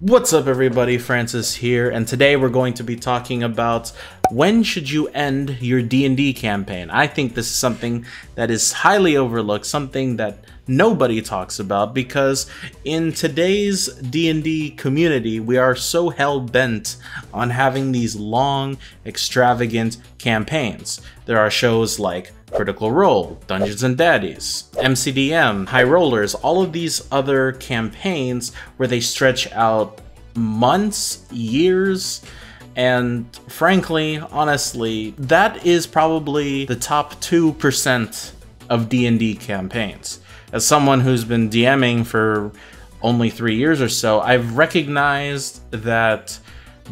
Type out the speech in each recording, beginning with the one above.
What's up everybody, Francis here, and today we're going to be talking about when should you end your D&D campaign. I think this is something that is highly overlooked, something that nobody talks about because in today's D&D community, we are so hell-bent on having these long, extravagant campaigns. There are shows like Critical Role, Dungeons and Daddies, MCDM, High Rollers, all of these other campaigns where they stretch out months, years, and frankly, honestly, that is probably the top 2% of D&D campaigns. As someone who's been DMing for only 3 years or so, I've recognized that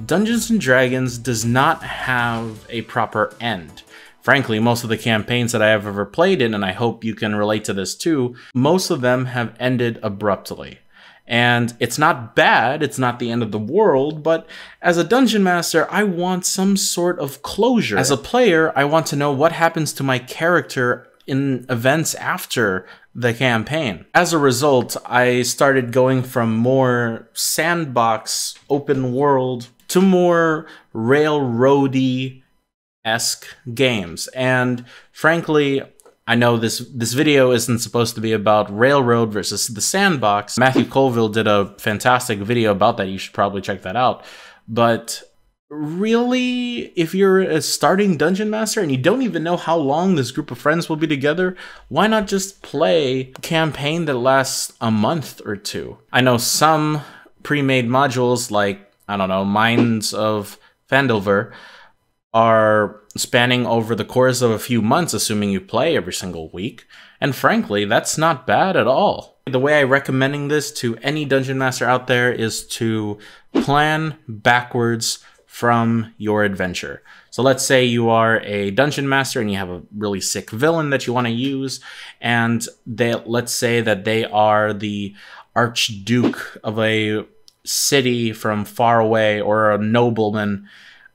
Dungeons and Dragons does not have a proper end. Frankly, most of the campaigns that I have ever played in, and I hope you can relate to this too, most of them have ended abruptly. And it's not bad, it's not the end of the world, but as a dungeon master, I want some sort of closure. As a player, I want to know what happens to my character in events after the campaign. As a result, I started going from more sandbox, open world, to more railroady esque games. And frankly, I know this this video isn't supposed to be about Railroad versus the Sandbox. Matthew Colville did a fantastic video about that. You should probably check that out. But really, if you're a starting dungeon master and you don't even know how long this group of friends will be together, why not just play a campaign that lasts a month or two? I know some pre-made modules like I don't know, Mines of Phandelver are spanning over the course of a few months, assuming you play every single week. And frankly, that's not bad at all. The way I'm recommending this to any dungeon master out there is to plan backwards from your adventure. So let's say you are a dungeon master and you have a really sick villain that you want to use, and they let's say that they are the archduke of a city from far away or a nobleman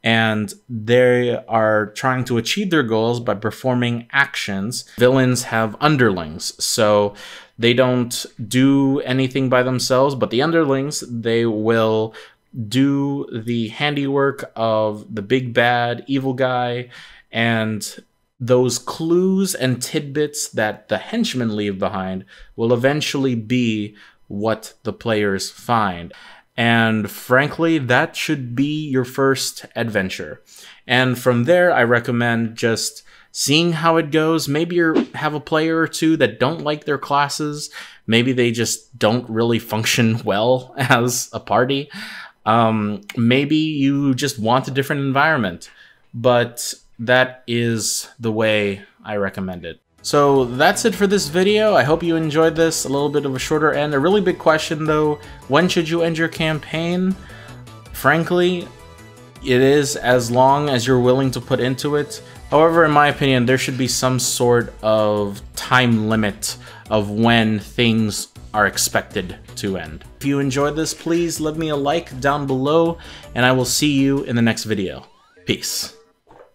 and they are trying to achieve their goals by performing actions. Villains have underlings, so they don't do anything by themselves, but the underlings, they will do the handiwork of the big bad evil guy and those clues and tidbits that the henchmen leave behind will eventually be what the players find. And frankly, that should be your first adventure. And from there, I recommend just seeing how it goes. Maybe you have a player or two that don't like their classes. Maybe they just don't really function well as a party. Um, maybe you just want a different environment. But that is the way I recommend it. So that's it for this video. I hope you enjoyed this. A little bit of a shorter end. A really big question though, when should you end your campaign? Frankly, it is as long as you're willing to put into it. However, in my opinion, there should be some sort of time limit of when things are expected to end. If you enjoyed this, please leave me a like down below, and I will see you in the next video. Peace.